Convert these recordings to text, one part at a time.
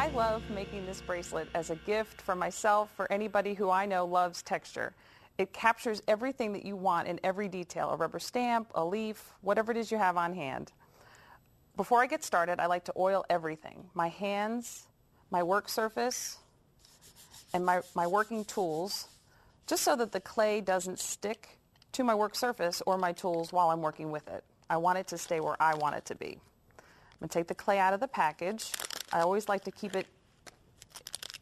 I love making this bracelet as a gift for myself, for anybody who I know loves texture. It captures everything that you want in every detail, a rubber stamp, a leaf, whatever it is you have on hand. Before I get started, I like to oil everything. My hands, my work surface, and my, my working tools, just so that the clay doesn't stick to my work surface or my tools while I'm working with it. I want it to stay where I want it to be. I'm going to take the clay out of the package. I always like to keep it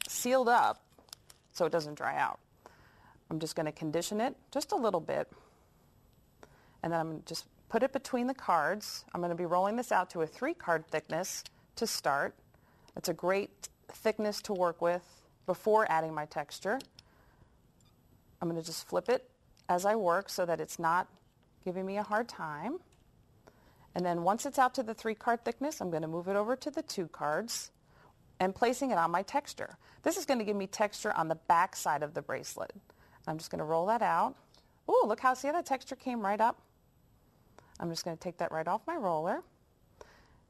sealed up so it doesn't dry out. I'm just going to condition it just a little bit. And then I'm just put it between the cards. I'm going to be rolling this out to a three card thickness to start. It's a great thickness to work with before adding my texture. I'm going to just flip it as I work so that it's not giving me a hard time. And then once it's out to the three card thickness, I'm going to move it over to the two cards and placing it on my texture. This is going to give me texture on the back side of the bracelet. I'm just going to roll that out. Ooh, look how, see how that texture came right up? I'm just going to take that right off my roller.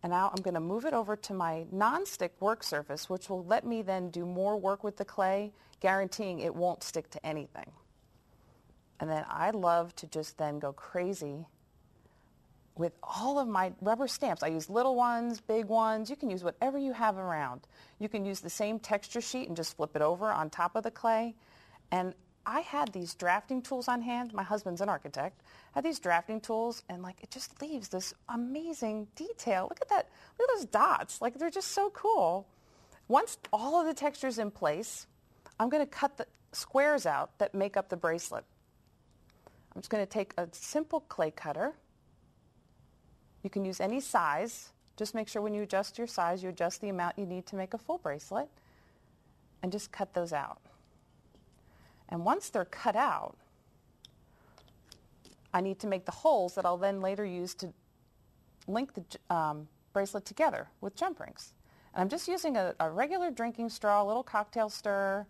And now I'm going to move it over to my non-stick work surface, which will let me then do more work with the clay, guaranteeing it won't stick to anything. And then I love to just then go crazy with all of my rubber stamps. I use little ones, big ones. You can use whatever you have around. You can use the same texture sheet and just flip it over on top of the clay. And I had these drafting tools on hand. My husband's an architect. I had these drafting tools and like it just leaves this amazing detail. Look at that. Look at those dots. Like they're just so cool. Once all of the texture's in place, I'm going to cut the squares out that make up the bracelet. I'm just going to take a simple clay cutter. You can use any size. Just make sure when you adjust your size, you adjust the amount you need to make a full bracelet. And just cut those out. And once they're cut out, I need to make the holes that I'll then later use to link the um, bracelet together with jump rings. And I'm just using a, a regular drinking straw, a little cocktail stir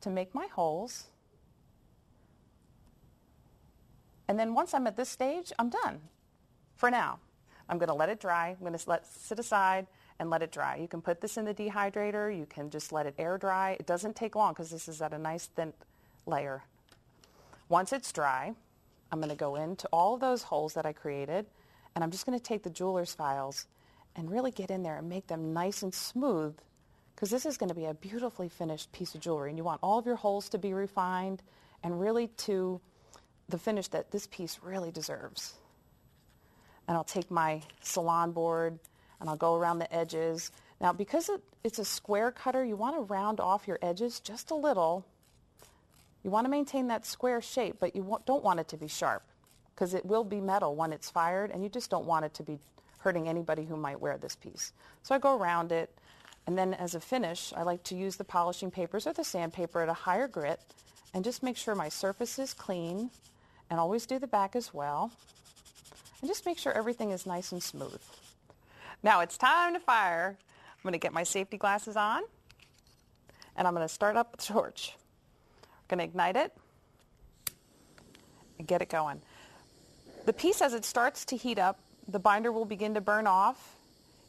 to make my holes. And then once I'm at this stage, I'm done for now. I'm going to let it dry. I'm going to let sit aside and let it dry. You can put this in the dehydrator. You can just let it air dry. It doesn't take long because this is at a nice thin layer. Once it's dry, I'm going to go into all of those holes that I created and I'm just going to take the jeweler's files and really get in there and make them nice and smooth because this is going to be a beautifully finished piece of jewelry and you want all of your holes to be refined and really to the finish that this piece really deserves. And I'll take my salon board and I'll go around the edges. Now because it, it's a square cutter, you want to round off your edges just a little you want to maintain that square shape, but you don't want it to be sharp because it will be metal when it's fired and you just don't want it to be hurting anybody who might wear this piece. So I go around it and then as a finish, I like to use the polishing papers or the sandpaper at a higher grit and just make sure my surface is clean and always do the back as well. And just make sure everything is nice and smooth. Now it's time to fire. I'm going to get my safety glasses on and I'm going to start up the torch. I'm Going to ignite it and get it going. The piece, as it starts to heat up, the binder will begin to burn off.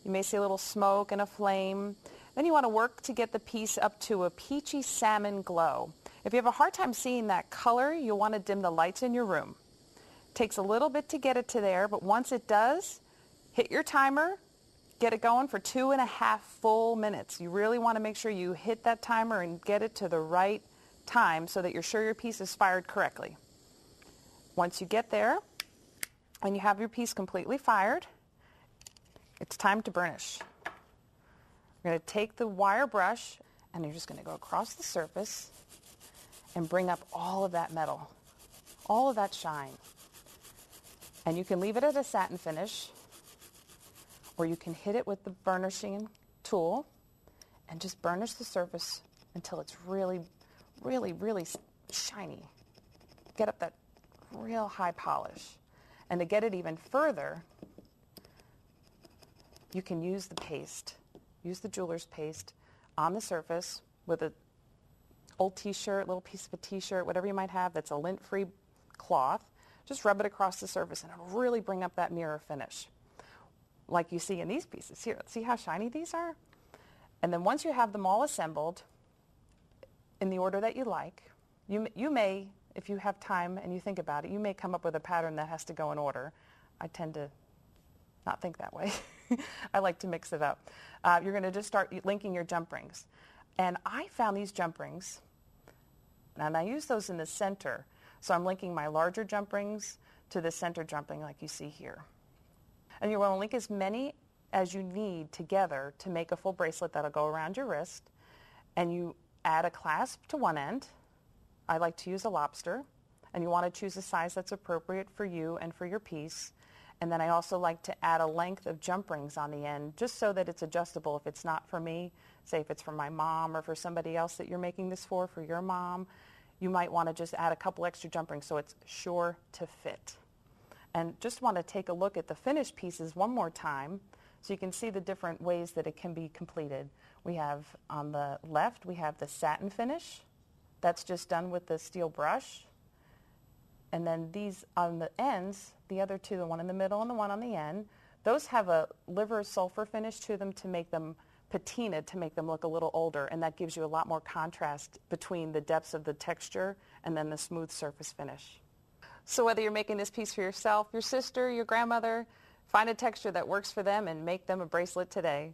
You may see a little smoke and a flame. Then you want to work to get the piece up to a peachy salmon glow. If you have a hard time seeing that color, you'll want to dim the lights in your room. Takes a little bit to get it to there, but once it does, hit your timer, get it going for two and a half full minutes. You really want to make sure you hit that timer and get it to the right time so that you're sure your piece is fired correctly. Once you get there and you have your piece completely fired, it's time to burnish. You're going to take the wire brush and you're just going to go across the surface and bring up all of that metal, all of that shine. And you can leave it at a satin finish or you can hit it with the burnishing tool and just burnish the surface until it's really really, really shiny. Get up that real high polish. And to get it even further, you can use the paste. Use the jeweler's paste on the surface with a old t-shirt, little piece of a t-shirt, whatever you might have that's a lint-free cloth. Just rub it across the surface and it'll really bring up that mirror finish. Like you see in these pieces here. See how shiny these are? And then once you have them all assembled in the order that you like, you, you may, if you have time and you think about it, you may come up with a pattern that has to go in order. I tend to not think that way. I like to mix it up. Uh, you're going to just start linking your jump rings. And I found these jump rings, and I use those in the center. So I'm linking my larger jump rings to the center jump ring like you see here. And you want to link as many as you need together to make a full bracelet that'll go around your wrist. And you add a clasp to one end. I like to use a lobster. And you want to choose a size that's appropriate for you and for your piece. And then I also like to add a length of jump rings on the end just so that it's adjustable if it's not for me. Say if it's for my mom or for somebody else that you're making this for, for your mom, you might want to just add a couple extra jump rings so it's sure to fit. And just want to take a look at the finished pieces one more time so you can see the different ways that it can be completed. We have on the left, we have the satin finish. That's just done with the steel brush. And then these on the ends, the other two, the one in the middle and the one on the end, those have a liver sulfur finish to them to make them patina to make them look a little older and that gives you a lot more contrast between the depths of the texture and then the smooth surface finish. So whether you're making this piece for yourself, your sister, your grandmother, find a texture that works for them and make them a bracelet today.